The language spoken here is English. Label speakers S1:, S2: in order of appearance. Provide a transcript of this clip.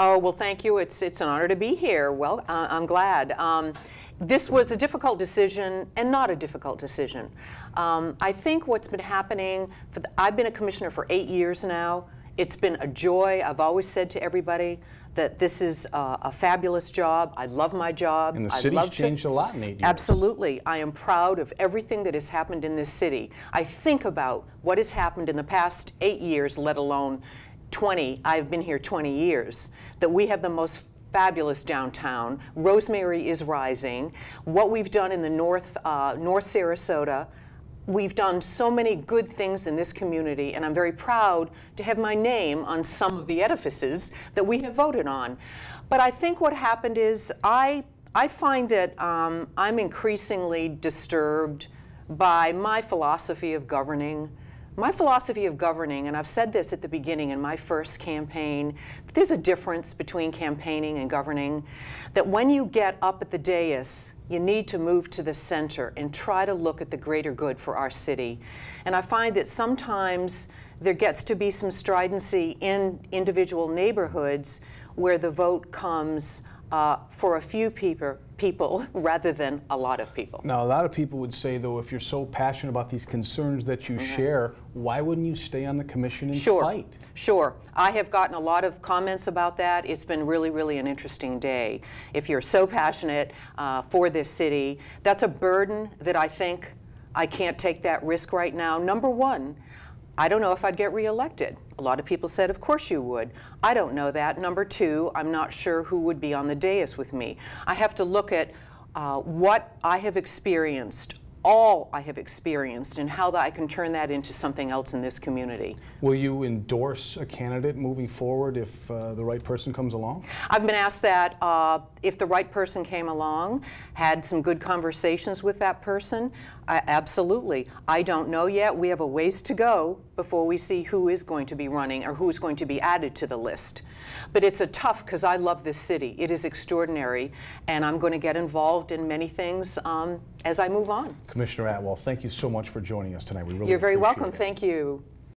S1: Oh, well, thank you. It's, it's an honor to be here. Well, uh, I'm glad. Um, this was a difficult decision and not a difficult decision. Um, I think what's been happening, the, I've been a commissioner for eight years now. It's been a joy. I've always said to everybody that this is a, a fabulous job. I love my job.
S2: And the
S1: I
S2: city's changed a lot in eight years.
S1: Absolutely. I am proud of everything that has happened in this city. I think about what has happened in the past eight years, let alone 20. I've been here 20 years. That we have the most fabulous downtown. Rosemary is rising. What we've done in the North, uh, North Sarasota. We've done so many good things in this community, and I'm very proud to have my name on some of the edifices that we have voted on. But I think what happened is I, I find that um, I'm increasingly disturbed by my philosophy of governing. My philosophy of governing, and I've said this at the beginning in my first campaign, there's a difference between campaigning and governing. That when you get up at the dais, you need to move to the center and try to look at the greater good for our city. And I find that sometimes there gets to be some stridency in individual neighborhoods where the vote comes uh, for a few people, people rather than a lot of people.
S2: Now, a lot of people would say, though, if you're so passionate about these concerns that you share, why wouldn't you stay on the commission and.
S1: Sure.
S2: fight?
S1: Sure. I have gotten a lot of comments about that. It's been really, really an interesting day. If you're so passionate uh, for this city, that's a burden that I think I can't take that risk right now. Number one, I don't know if I'd get reelected. A lot of people said, of course you would. I don't know that. Number two, I'm not sure who would be on the dais with me. I have to look at uh, what I have experienced, all I have experienced, and how that I can turn that into something else in this community.
S2: Will you endorse a candidate moving forward if uh, the right person comes along?
S1: I've been asked that uh, if the right person came along, had some good conversations with that person, I, absolutely. I don't know yet. We have a ways to go before we see who is going to be running or who's going to be added to the list. But it's a tough because I love this city. It is extraordinary, and I'm going to get involved in many things um, as I move on.
S2: Commissioner Atwell, thank you so much for joining us tonight. We really
S1: You're very welcome.
S2: it.
S1: Thank you.